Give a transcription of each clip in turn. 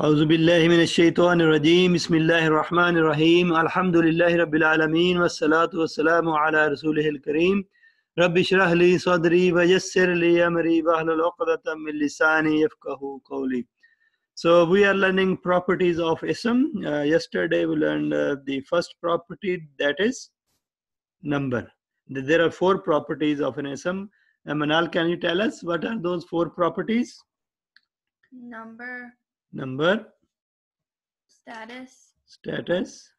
أعوذ بالله من الشيطان الرجيم بسم الله الرحمن الرحيم الحمد لله رب العالمين والصلاة والسلام على رسوله الكريم رب اشرح لي صدري ويسر لي أمري واحلل عقدة من لساني يفقه قولي So we are learning properties of ism. Uh, yesterday we learned uh, the first property that is number. There are four properties of an ism. Uh, Manal, can you tell us what are those four properties? number, Number, status, status,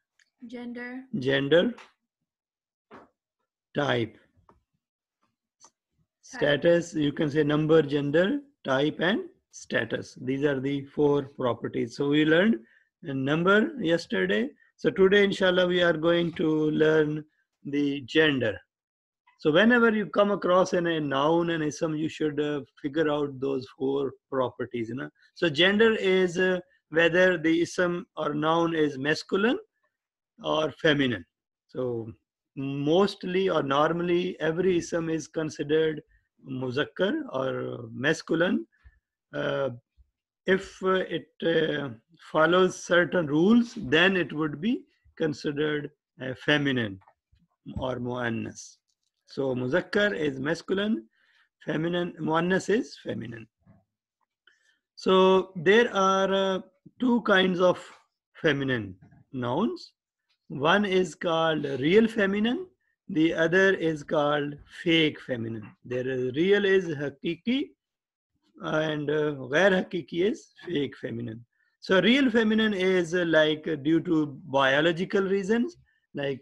gender, gender, type. Status, you can say number, gender, type, and status. These are the four properties. So we learned a number yesterday. So today, inshallah, we are going to learn the gender. So whenever you come across an, a noun and ism, you should uh, figure out those four properties. You know? So gender is uh, whether the ism or noun is masculine or feminine. So mostly or normally every ism is considered muzakkar or masculine uh, if uh, it uh, follows certain rules then it would be considered uh, feminine or muannas so muzakkar is masculine feminine muannas is feminine. So there are uh, two kinds of feminine nouns. One is called real feminine the other is called fake feminine. There is real is hakiki and uh, hakiki is fake feminine. So real feminine is uh, like due to biological reasons like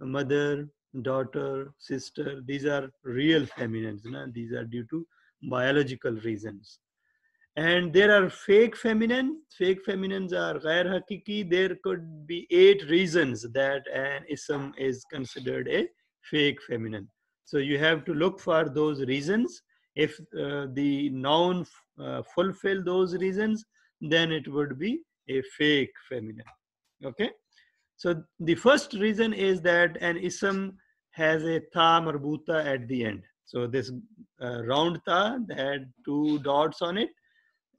mother daughter sister these are real feminines know? these are due to biological reasons. And there are fake feminine fake feminines are ghair hakiki there could be eight reasons that an ism is considered a fake feminine. So you have to look for those reasons. If uh, the noun uh, fulfill those reasons then it would be a fake feminine. Okay? So the first reason is that an ism has a ta marbuta at the end. So this uh, round ta had two dots on it.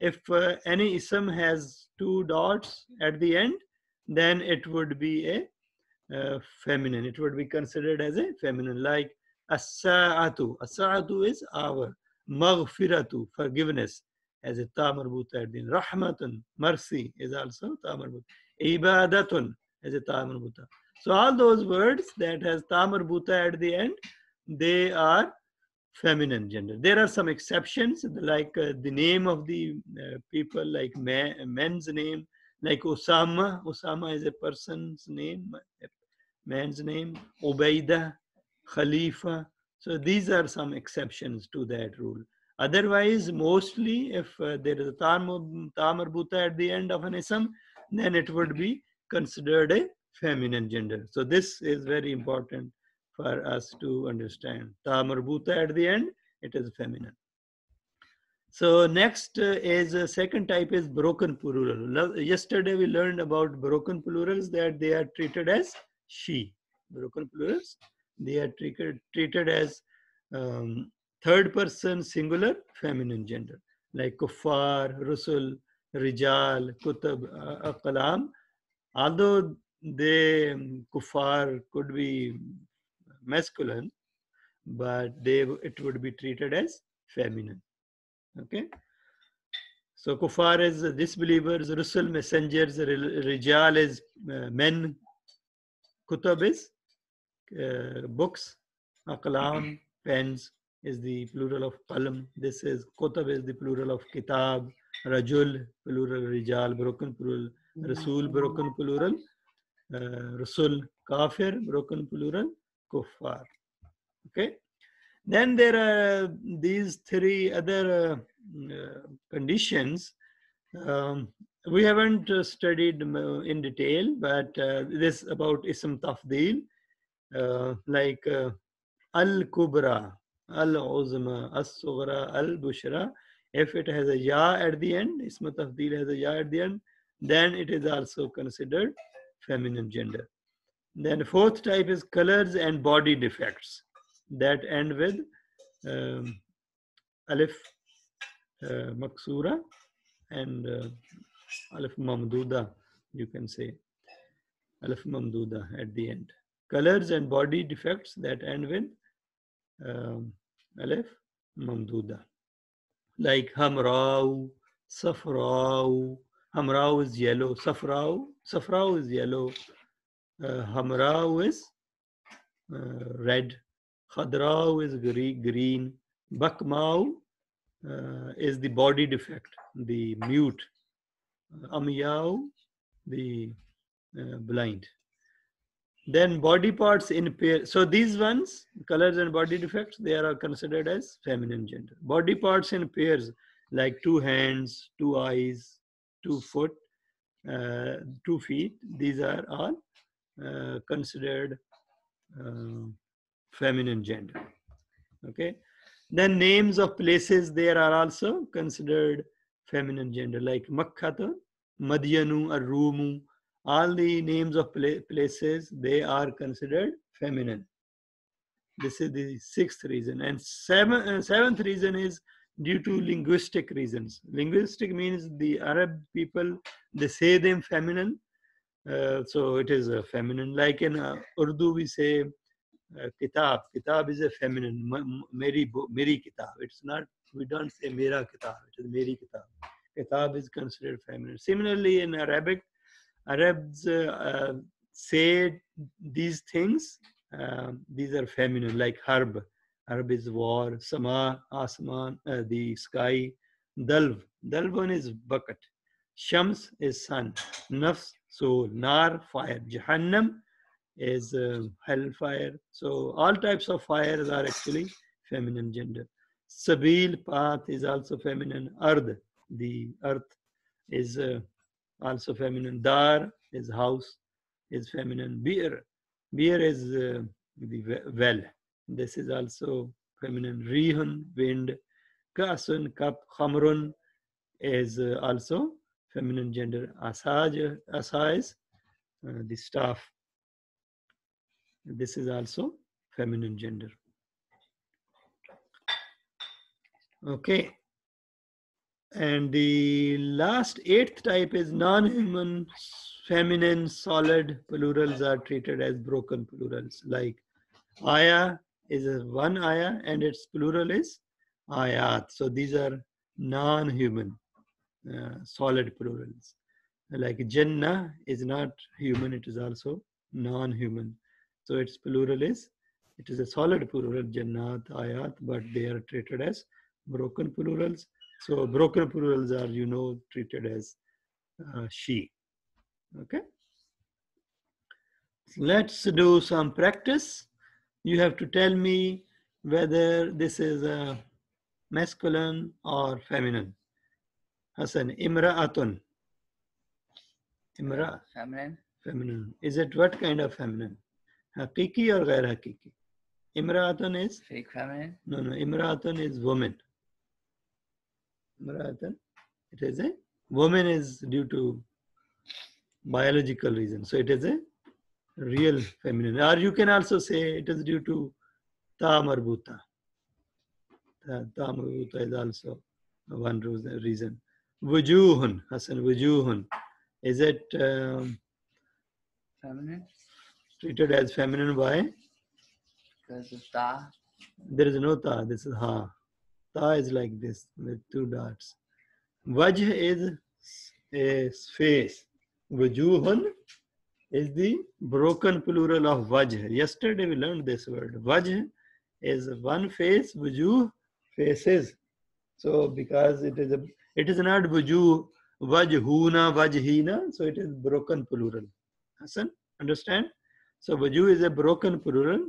If uh, any ism has two dots at the end then it would be a uh, feminine. It would be considered as a feminine. Like as-sa'atu. As-sa'atu is our maghfiratu forgiveness as a ta marbuta at the end. Rahmatun mercy is also ta marbuta. Ibadatun as a ta marbuta so all those words that has ta marbuta at the end they are feminine gender. There are some exceptions like uh, the name of the uh, people like man, men's name like osama. Osama is a person's name a man's name. Ubaida khalifa. So these are some exceptions to that rule. Otherwise mostly if uh, there is a ta marbuta at the end of an ism then it would be considered a feminine gender so this is very important for us to understand. Ta marbuta at the end, it is feminine. So next uh, is uh, second type is broken plural. Yesterday we learned about broken plurals that they are treated as she. Broken plurals, they are treated, treated as um, third person singular feminine gender like kuffar, rusul, rijal, kutab, uh, aqlam. Although they um, kuffar could be masculine, but they it would be treated as feminine. Okay. So kuffar is disbelievers, rusul messengers, rijal is uh, men, kutab is uh, books, aqlam pens is the plural of qalam. This is kutab is the plural of kitab, rajul plural rijal, broken plural, rasul broken plural, uh, rasul kafir broken plural, kuffar. Okay. Then there are these three other uh, uh, conditions. Um, we haven't studied in detail, but this about ism tafdil, like al kubra, al uzma, as sughra, al bushra. If it has a ya at the end, ism tafdil has a ya at the end, then it is also considered feminine gender. Then fourth type is colors and body defects that end with um, alif uh, maksura and uh, Alif Mamduda, you can say. Alif Mamduda at the end. Colors and body defects that end with um, Alif Mamduda. Like hamrau, Safrao. Hamrao is yellow. Safrao, Safrao is yellow. Uh, Hamrao is uh, red. Khadrao is green. green. Bakmao uh, is the body defect, the mute. Amyao, the uh, blind. Then body parts in pair. So these ones, colors and body defects, they are considered as feminine gender. Body parts in pairs, like two hands, two eyes, two foot, uh, two feet. These are all uh, considered uh, feminine gender. Okay. Then names of places there are also considered feminine gender, like Makkata, Madyanu, or Rumu. All the names of places they are considered feminine. This is the sixth reason, and seven, uh, seventh reason is due to linguistic reasons. Linguistic means the Arab people they say them feminine, uh, so it is a feminine. Like in uh, Urdu, we say uh, kitab. Kitab is a feminine. Meri, kitab. It's not. We don't say mera kitab. It is meri kitab. Kitab is considered feminine. Similarly, in Arabic, Arabs uh, say these things. Um, these are feminine, like harb. Harb is war. Sama, asman, uh, the sky. Dalv. Dalvan is bucket. Shams is sun. Nafs, soul. Nar, fire. Jahannam is uh, hellfire. So all types of fires are actually feminine gender. Sabil, path is also feminine. Ard, the earth is uh, also feminine. Dar is house, is feminine. Beer, beer is uh, the well. This is also feminine. Rihun, wind. Kasun, cup. Khamrun is uh, also feminine gender. Asaj, asa is uh, the staff. This is also feminine gender. Okay. And the last eighth type is non-human feminine solid plurals are treated as broken plurals like aya is one ayah and its plural is ayat. So these are non-human uh, solid plurals. Like Jannah is not human, it is also non-human. So its plural is, it is a solid plural, Jannat, Ayat, but they are treated as broken plurals. So broken plurals are, you know, treated as uh, she. Okay. Let's do some practice. You have to tell me whether this is a masculine or feminine. Hasan. imra'atun. Imra. Feminine. Feminine. Is it what kind of feminine? Hakiki or ghair hakiki? Imra'atun is? Fake feminine. No, no. Imra'atun is woman. Imra'atun. It is a woman is due to biological reason. So it is a real feminine or you can also say it is due to ta marbuta ta, ta marbuta is also one reason wujuhun hasan wujuhun is it um, Feminine. treated as feminine why Because of da. There is no ta. This is ha. Ta is like this with two dots. Wajh is a face. Wajuhun is the broken plural of wajh. Yesterday we learned this word. Wajh is one face. Wajuh faces. So because it is a, it is not wajuh wajhuna wajhina. So it is broken plural. Hassan, understand? So waju is a broken plural.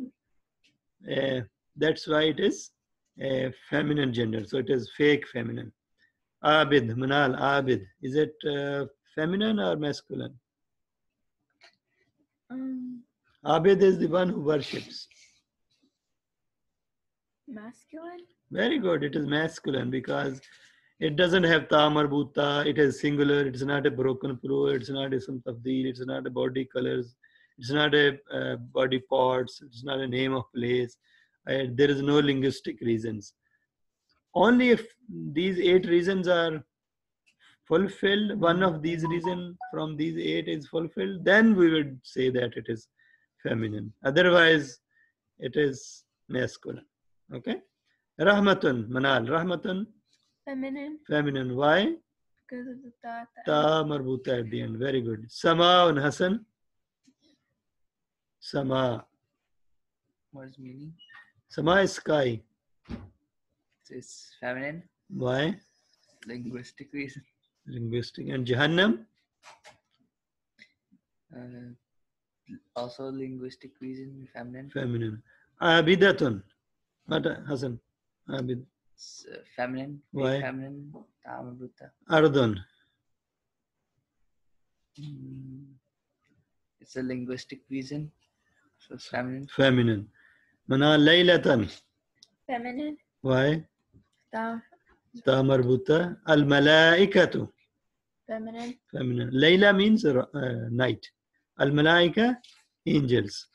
Uh, that's why it is a feminine gender. So it is fake feminine. Abid, Manal, Abid. Is it uh, feminine or masculine? Um, Abid is the one who worships. masculine? Very good. It is masculine because it doesn't have ta marbuta. It is singular. It's not a broken plural. It's not a ism tafdeel. It's not a body colors. It's not a uh, body parts. It's not a name of place. Uh, there is no linguistic reasons. Only if these eight reasons are fulfilled, one of these reason from these eight is fulfilled, then we would say that it is feminine. Otherwise, it is masculine. Okay? Rahmatun, Manal, Rahmatun, Feminine. feminine. Why? Because of the ta. ta. Ta marbuta at the end. Very good. Sama and Hassan. Sama. What is meaning? Sama is sky. So it's feminine. Why? Linguistic reason. Linguistic. And Jahannam? Uh, also linguistic reason. Feminine. Feminine. Abidatun. What, Hassan? Abid. It's, uh, feminine. big Why? Feminine. Tamabuta. Ardun. Mm, It's a linguistic reason. So it's feminine. Feminine. Mana Laylatan. Feminine. Why? Ta. Ta marbuta. Al malaikatu. Feminine. Feminine. Layla means uh, night. Al malaika, angels.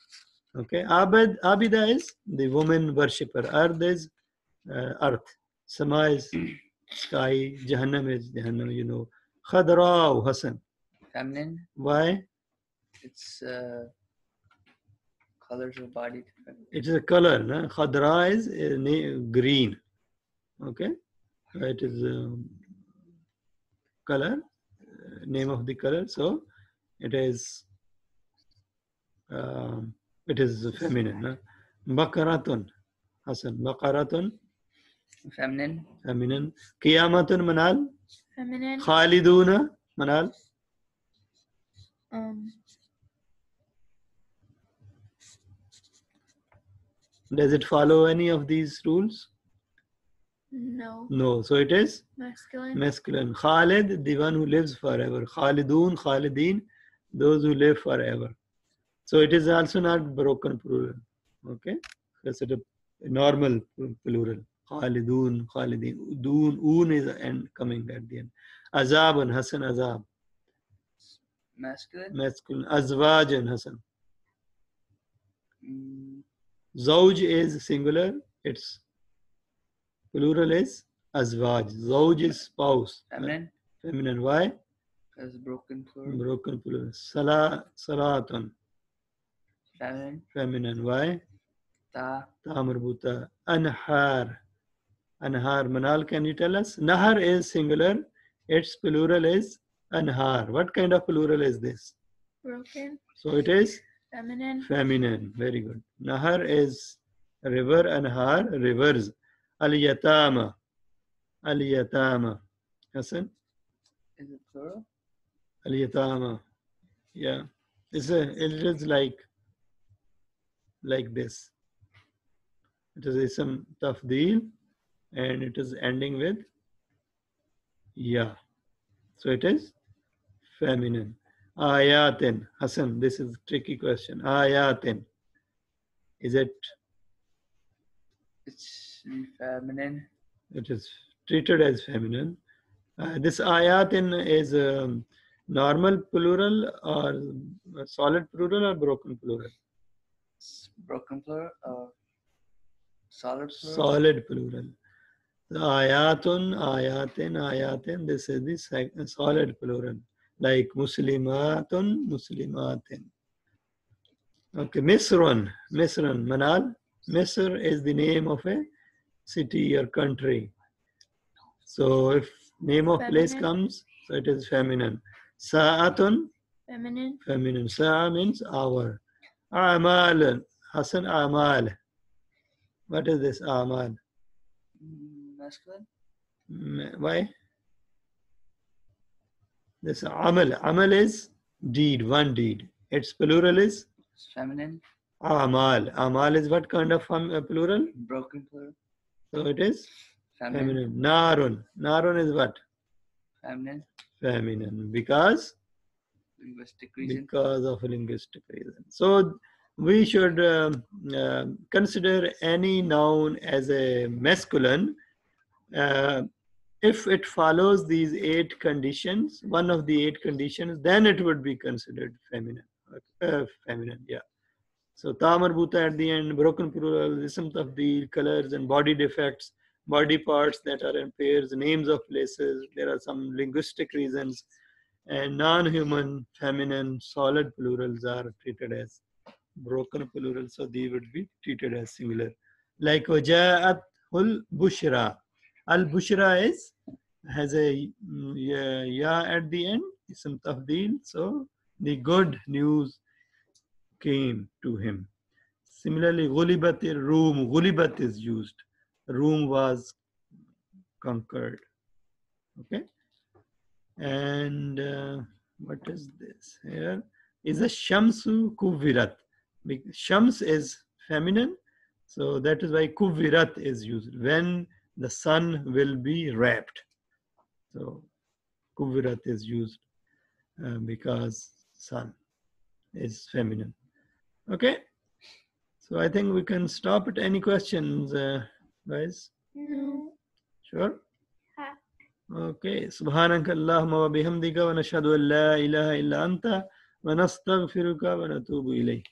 Okay. Abid, Abida is the woman worshipper. Earth is uh, earth. Sama is sky. Jahannam is Jahannam, you know. Khadra, Hassan. Feminine. Why? It's uh, colors of body. It is a color. No? Khadra is uh, green. Okay. So It is um, color, uh, name of the color. So it is um, it is feminine. No? Bakaratun. Hassan. Bakaratun. Feminine. Feminine. Qiyamatun manal. Feminine. Khaliduna manal. Um. Does it follow any of these rules? No. No. So it is Masculine. masculine. Khalid, the one who lives forever. Khalidun, Khalidin, those who live forever. So it is also not broken plural. Okay? That's a normal plural. Khalidun, Khalidin. Dun, un is end coming at the end. Azab and Hassan, Azab. Masculine. Masculine. Azwaj and Hassan. Mm, Zawj is singular. Its plural is Azwaj. Zawj is spouse. feminine. Feminine. Why? Because broken plural. Broken plural. Salah, salatun. Feminine. Feminine. Why? Ta. Ta marbuta. Anhar. Anhar. Manal, can you tell us? Nahar is singular. Its plural is anhar. What kind of plural is this? Broken. So it is Feminine. feminine. Very good. Nahar is river. Anhar, rivers. Al yatama. Al yatama. Hassan? Is it plural? Al yatama. Yeah. It's a, it is like like this. It is some tough deal and it is ending with yeah. So it is feminine. Ayatin. Hassan, this is a tricky question. Ayatin. Is it It's feminine. it is treated as feminine? Uh, this ayatin is um, normal plural or solid plural or broken plural? Broken plural. Uh, solid plural. solid plural. The ayatun, ayatin, ayatin, this is the solid plural. Like muslimatun, muslimatin. Okay, Misrun, Misrun, Manal. Misr is the name of a city or country. So if name of place comes, so it is feminine. Sa'atun, Feminine. feminine. Sa'a means hour. Amal, Hassan Amal. What is this Amal? Masculine. Mm, Why? This Amal. Amal is deed, one deed. Its plural is It's feminine. Amal. Amal is what kind of uh, plural? Broken plural. So it is Feminine. feminine. Narun. Narun is what? Feminine. Feminine. Because Linguistic reason. because of linguistic reason. So we should um, uh, consider any noun as a masculine uh, if it follows these eight conditions, one of the eight conditions, then it would be considered feminine. Uh, feminine, yeah. So Ta marbuta at the end, broken plural, uh, ism tafdeel, colors and body defects, body parts that are in pairs, names of places. There are some linguistic reasons. And non-human, feminine, solid plurals are treated as broken plural. So they would be treated as similar. Like وَجَاءَتْ hul bushra. Al bushra is has a mm, ya, at the end, ism tafdeel. So the good news came to him. Similarly, ghulibat room, ghulibat is used. Room was conquered. Okay. And uh, what is this here? Is a shamsu kuvirat. Shams is feminine, so that is why kuvirat is used when the sun will be wrapped. So kuvirat is used uh, because sun is feminine. Okay. So I think we can stop at any questions, uh, guys. No. Sure. Ha. Okay. سبحانك اللهم وبحمدك ونشهد أن لا إله إلا أنت ونستغفرك ونتوب إليك.